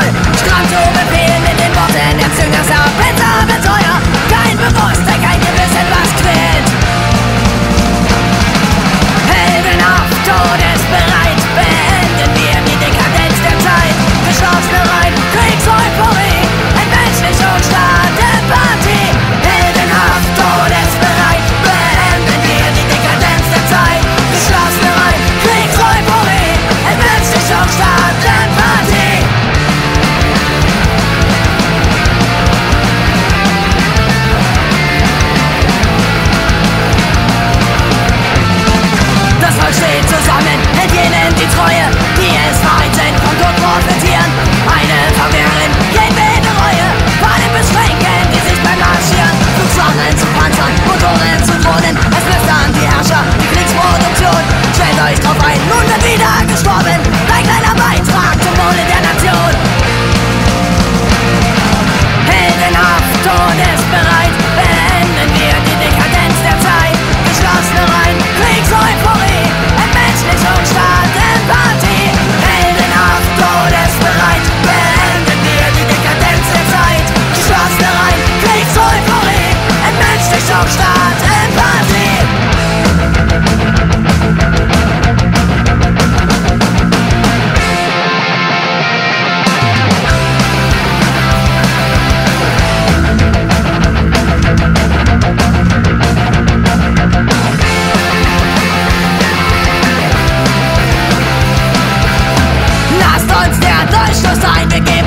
voll. Stramm zu befehlen mit den Worten, erzüngerster Blitzer, Betreuer, kein bewusster. Patronen, es flüstern die Herrscher, die Kriegsproduktion. Stellt euch drauf ein, nun wird wieder gestorben. Dein kleiner Beitrag zum Wohle der Nation. Heldenhaft Tod ist bereit, beenden wir die Dekadenz der Zeit. Geschlossene Reihen, Kriegseuphorie, Entmenschlichung, Staatenpartie. Heldenhaft und ist bereit, beenden wir die Dekadenz der Zeit. Geschlossene Reihen, Kriegseuphorie, Entmenschlichung, Staatenpartie. Fleisch aus der Einweg